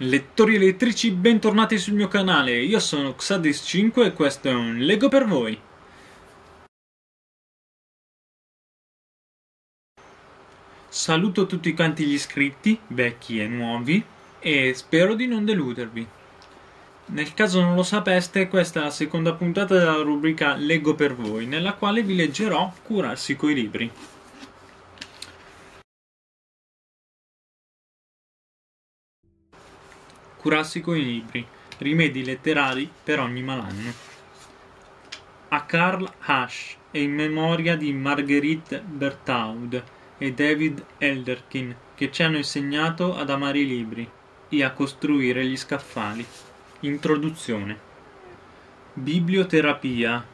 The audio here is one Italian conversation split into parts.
Lettori elettrici, bentornati sul mio canale, io sono Xadis5 e questo è un Lego per voi. Saluto tutti quanti gli iscritti, vecchi e nuovi, e spero di non deludervi. Nel caso non lo sapeste, questa è la seconda puntata della rubrica Lego per voi, nella quale vi leggerò Curarsi coi libri. Curarsi coi libri, rimedi letterari per ogni malanno. A Karl Hasch e in memoria di Marguerite Berthaud e David Elderkin che ci hanno insegnato ad amare i libri e a costruire gli scaffali. Introduzione. Biblioterapia.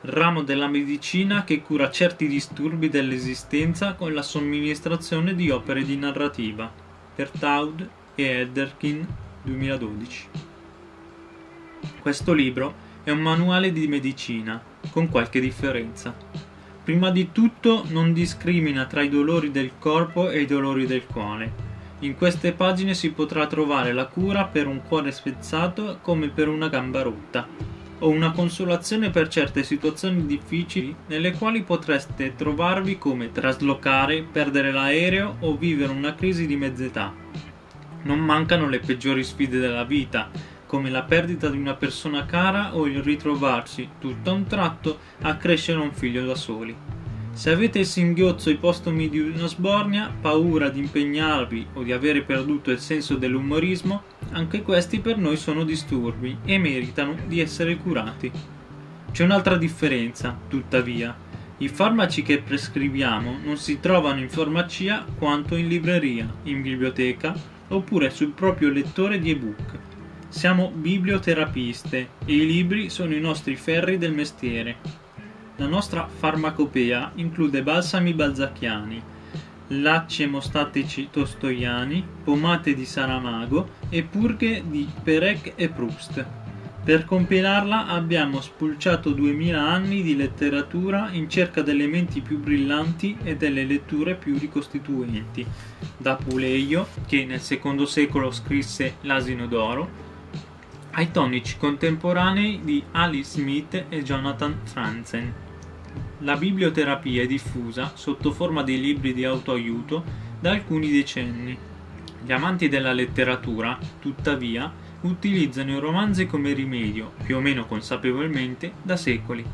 Ramo della medicina che cura certi disturbi dell'esistenza con la somministrazione di opere di narrativa. Berthaud e Elderkin 2012. Questo libro è un manuale di medicina, con qualche differenza. Prima di tutto non discrimina tra i dolori del corpo e i dolori del cuore. In queste pagine si potrà trovare la cura per un cuore spezzato come per una gamba rotta, o una consolazione per certe situazioni difficili nelle quali potreste trovarvi come traslocare, perdere l'aereo o vivere una crisi di mezz'età. Non mancano le peggiori sfide della vita, come la perdita di una persona cara o il ritrovarsi, tutto a un tratto, a crescere un figlio da soli. Se avete il singhiozzo i postumi di una sbornia, paura di impegnarvi o di avere perduto il senso dell'umorismo, anche questi per noi sono disturbi e meritano di essere curati. C'è un'altra differenza, tuttavia. I farmaci che prescriviamo non si trovano in farmacia quanto in libreria, in biblioteca oppure sul proprio lettore di ebook. Siamo biblioterapiste e i libri sono i nostri ferri del mestiere. La nostra farmacopea include balsami balzacchiani, lacci emostatici tostoiani, pomate di Saramago e purghe di Perec e Proust. Per compilarla abbiamo spulciato duemila anni di letteratura in cerca delle menti più brillanti e delle letture più ricostituenti, da Puleio, che nel secondo secolo scrisse L'asino d'oro, ai tonici contemporanei di Alice Smith e Jonathan Franzen. La biblioterapia è diffusa sotto forma di libri di autoaiuto da alcuni decenni. Gli amanti della letteratura, tuttavia, utilizzano i romanzi come rimedio, più o meno consapevolmente, da secoli.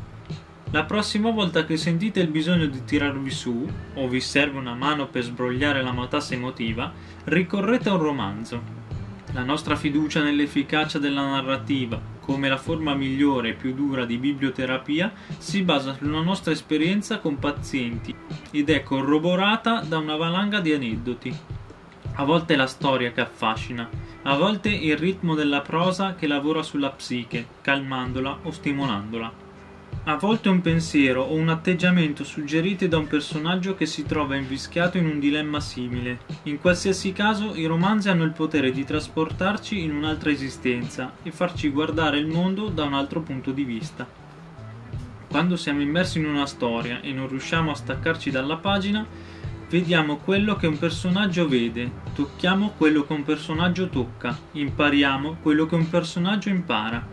La prossima volta che sentite il bisogno di tirarvi su, o vi serve una mano per sbrogliare la matassa emotiva, ricorrete a un romanzo. La nostra fiducia nell'efficacia della narrativa, come la forma migliore e più dura di biblioterapia, si basa sulla nostra esperienza con pazienti ed è corroborata da una valanga di aneddoti. A volte è la storia che affascina, a volte il ritmo della prosa che lavora sulla psiche, calmandola o stimolandola. A volte un pensiero o un atteggiamento suggeriti da un personaggio che si trova invischiato in un dilemma simile. In qualsiasi caso i romanzi hanno il potere di trasportarci in un'altra esistenza e farci guardare il mondo da un altro punto di vista. Quando siamo immersi in una storia e non riusciamo a staccarci dalla pagina, Vediamo quello che un personaggio vede, tocchiamo quello che un personaggio tocca, impariamo quello che un personaggio impara.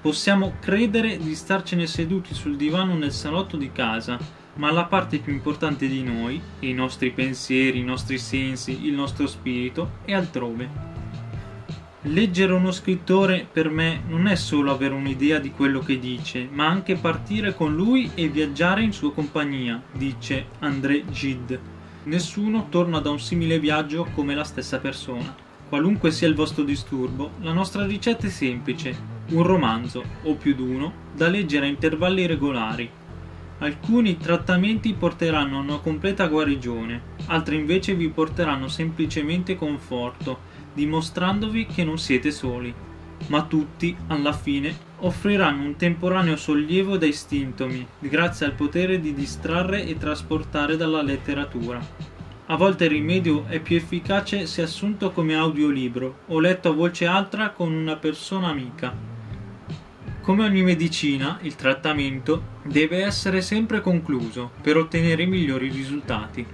Possiamo credere di starcene seduti sul divano nel salotto di casa, ma la parte più importante di noi, i nostri pensieri, i nostri sensi, il nostro spirito, è altrove. Leggere uno scrittore per me non è solo avere un'idea di quello che dice, ma anche partire con lui e viaggiare in sua compagnia, dice André Gide. Nessuno torna da un simile viaggio come la stessa persona. Qualunque sia il vostro disturbo, la nostra ricetta è semplice, un romanzo, o più d'uno, da leggere a intervalli regolari. Alcuni trattamenti porteranno a una completa guarigione, altri invece vi porteranno semplicemente conforto, dimostrandovi che non siete soli. Ma tutti, alla fine, offriranno un temporaneo sollievo dai sintomi, grazie al potere di distrarre e trasportare dalla letteratura. A volte il rimedio è più efficace se assunto come audiolibro o letto a voce alta con una persona amica. Come ogni medicina, il trattamento deve essere sempre concluso per ottenere i migliori risultati.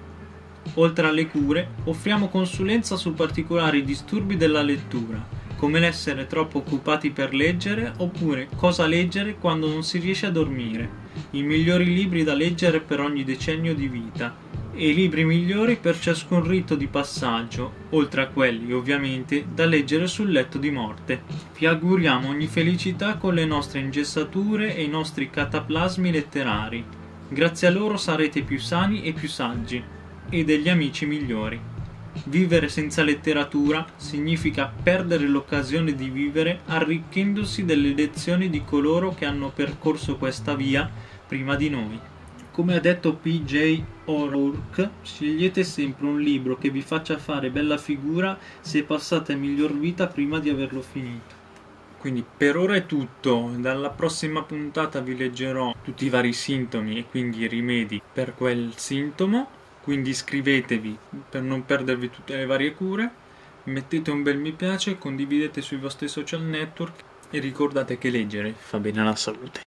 Oltre alle cure, offriamo consulenza su particolari disturbi della lettura, come l'essere troppo occupati per leggere oppure cosa leggere quando non si riesce a dormire, i migliori libri da leggere per ogni decennio di vita e i libri migliori per ciascun rito di passaggio, oltre a quelli ovviamente da leggere sul letto di morte. Vi auguriamo ogni felicità con le nostre ingessature e i nostri cataplasmi letterari. Grazie a loro sarete più sani e più saggi e degli amici migliori. Vivere senza letteratura significa perdere l'occasione di vivere arricchendosi delle lezioni di coloro che hanno percorso questa via prima di noi. Come ha detto P.J. O'Rourke, scegliete sempre un libro che vi faccia fare bella figura se passate miglior vita prima di averlo finito. Quindi per ora è tutto, dalla prossima puntata vi leggerò tutti i vari sintomi e quindi i rimedi per quel sintomo, quindi iscrivetevi per non perdervi tutte le varie cure, mettete un bel mi piace, condividete sui vostri social network e ricordate che leggere fa bene alla salute.